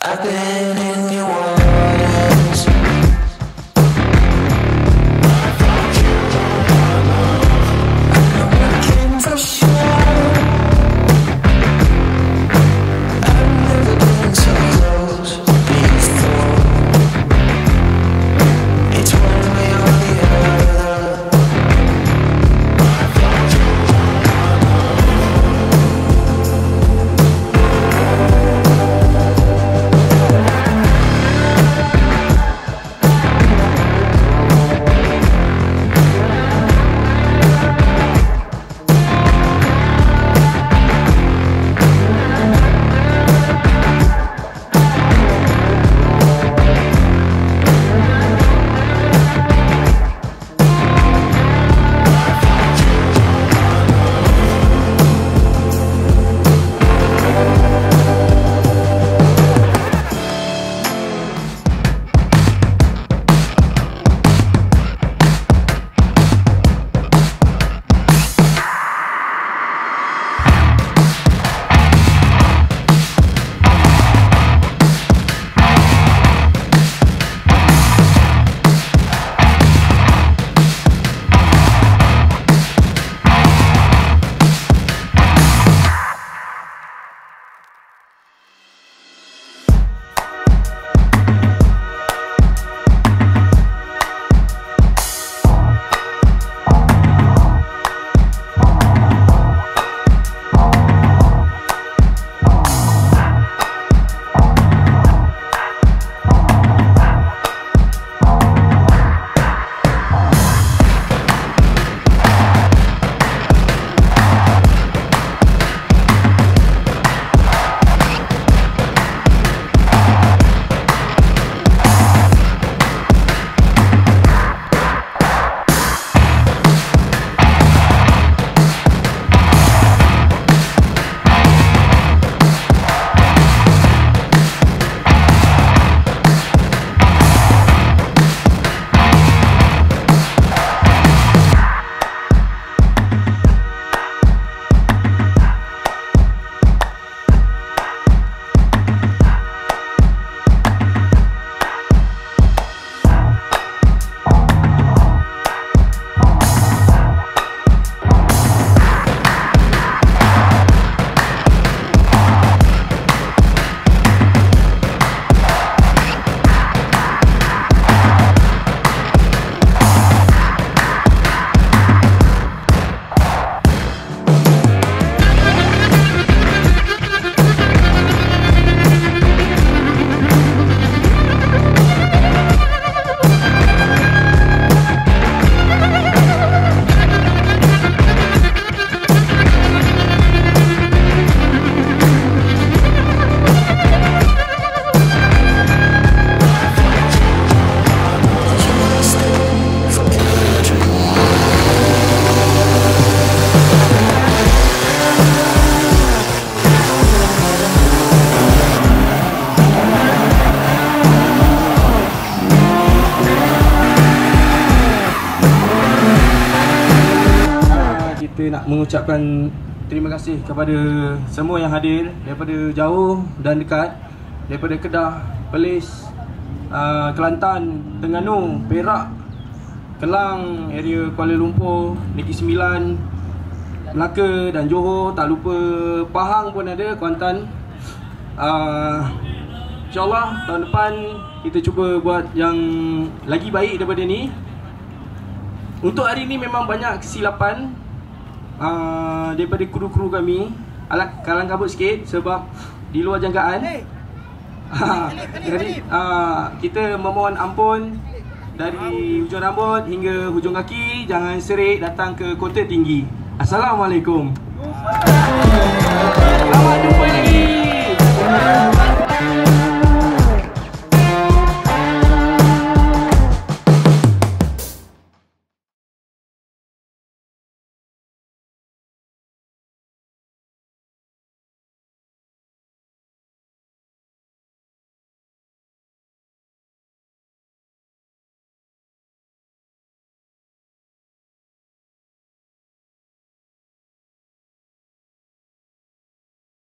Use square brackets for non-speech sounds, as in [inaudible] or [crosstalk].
I've been in your waters. Kita nak mengucapkan terima kasih kepada semua yang hadir daripada jauh dan dekat daripada Kedah, Perlis, uh, Kelantan, Terengganu, Perak, Kelang, area Kuala Lumpur, Negeri Sembilan, Melaka dan Johor, tak lupa Pahang pun ada, Kuantan. Uh, InsyaAllah tahun depan kita cuba buat yang lagi baik daripada ni. Untuk hari ni memang banyak kesilapan uh, daripada kru-kru kami alat kalang kabut sikit sebab di luar jangkaan. Ha, [laughs] jadi uh, kita memohon ampun dari hujung rambut hingga hujung kaki jangan serik datang ke kota tinggi. Assalamualaikum. Selamat jumpa lagi.